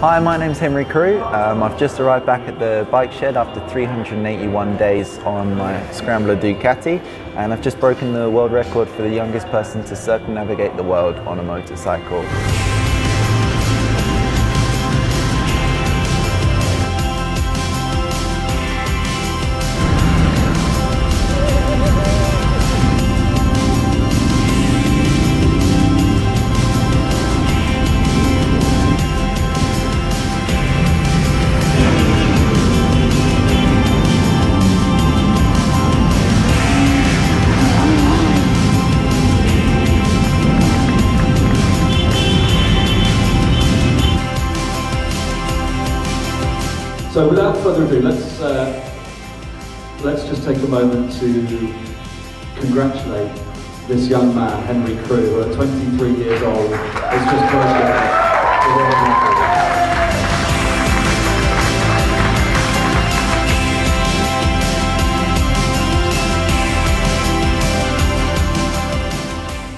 Hi, my name's Henry Crew. Um, I've just arrived back at the bike shed after 381 days on my Scrambler Ducati and I've just broken the world record for the youngest person to circumnavigate the world on a motorcycle. So without further ado, let's uh, let's just take a moment to congratulate this young man, Henry Crew, who at 23 years old has just record.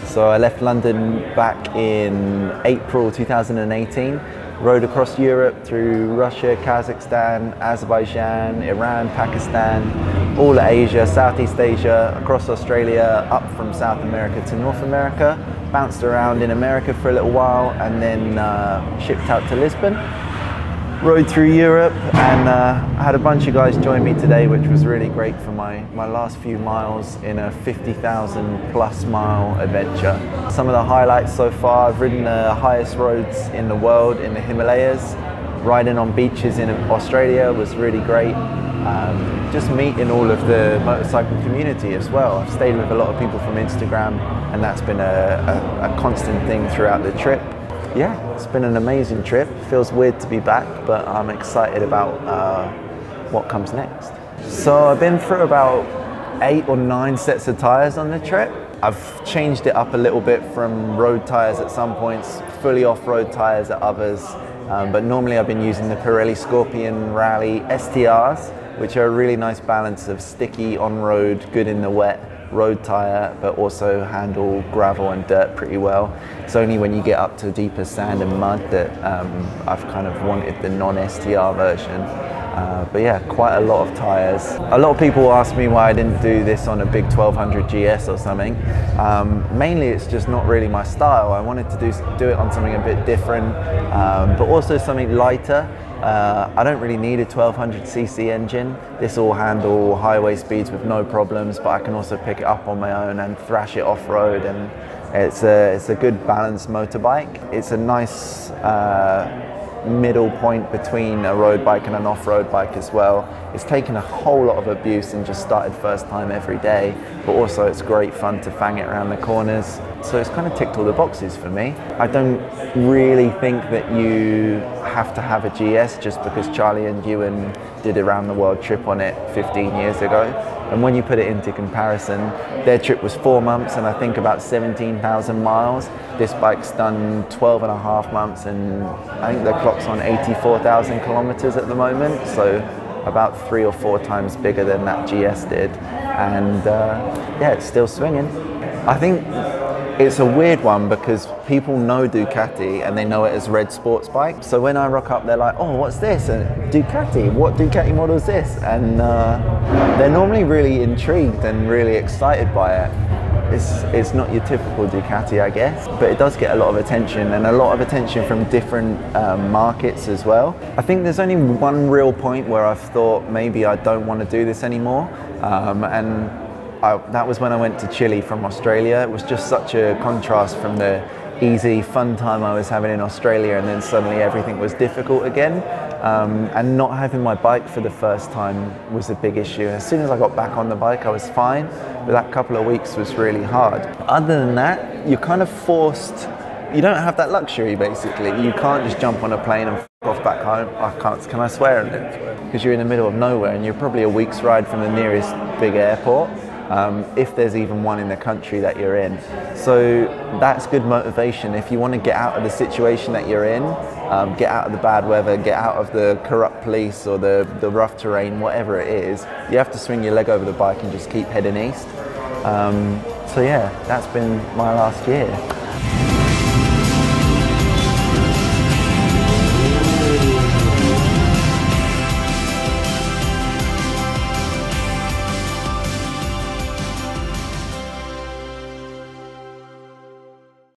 So I left London back in April 2018 rode across Europe through Russia, Kazakhstan, Azerbaijan, Iran, Pakistan, all of Asia, Southeast Asia, across Australia, up from South America to North America, bounced around in America for a little while and then uh, shipped out to Lisbon rode through Europe and uh, had a bunch of guys join me today which was really great for my, my last few miles in a 50,000 plus mile adventure. Some of the highlights so far, I've ridden the highest roads in the world in the Himalayas. Riding on beaches in Australia was really great. Um, just meeting all of the motorcycle community as well. I've stayed with a lot of people from Instagram and that's been a, a, a constant thing throughout the trip yeah, it's been an amazing trip. Feels weird to be back, but I'm excited about uh, what comes next. So I've been through about eight or nine sets of tyres on the trip. I've changed it up a little bit from road tyres at some points, fully off-road tyres at others. Um, but normally I've been using the Pirelli Scorpion Rally STRs, which are a really nice balance of sticky on-road, good in the wet, road tyre, but also handle gravel and dirt pretty well. It's only when you get up to deeper sand and mud that um, I've kind of wanted the non-STR version. Uh, but yeah, quite a lot of tyres. A lot of people ask me why I didn't do this on a big 1200 GS or something. Um, mainly it's just not really my style. I wanted to do, do it on something a bit different, um, but also something lighter. Uh, I don't really need a 1200cc engine. This will handle highway speeds with no problems, but I can also pick it up on my own and thrash it off-road and it's a, it's a good balanced motorbike. It's a nice uh, middle point between a road bike and an off-road bike as well. It's taken a whole lot of abuse and just started first time every day, but also it's great fun to fang it around the corners. So it's kind of ticked all the boxes for me. I don't really think that you have to have a GS just because Charlie and Ewan did a round the world trip on it 15 years ago. And when you put it into comparison, their trip was four months and I think about 17,000 miles. This bike's done 12 and a half months and I think the clock's on 84,000 kilometers at the moment. So about three or four times bigger than that GS did. And uh, yeah, it's still swinging. I think it's a weird one because people know Ducati and they know it as red sports bike. So when I rock up, they're like, "Oh, what's this?" And Ducati, what Ducati model is this? And uh, they're normally really intrigued and really excited by it. It's, it's not your typical Ducati, I guess, but it does get a lot of attention and a lot of attention from different um, markets as well. I think there's only one real point where I've thought maybe I don't want to do this anymore, um, and I, that was when I went to Chile from Australia. It was just such a contrast from the easy, fun time I was having in Australia, and then suddenly everything was difficult again. Um, and not having my bike for the first time was a big issue. As soon as I got back on the bike, I was fine, but that couple of weeks was really hard. Other than that, you're kind of forced. You don't have that luxury basically. You can't just jump on a plane and off back home. I can't. Can I swear? On it? Because you're in the middle of nowhere and you're probably a week's ride from the nearest big airport um, if there's even one in the country that you're in. So that's good motivation. If you want to get out of the situation that you're in, um, get out of the bad weather, get out of the corrupt police or the, the rough terrain, whatever it is, you have to swing your leg over the bike and just keep heading east. Um, so yeah, that's been my last year.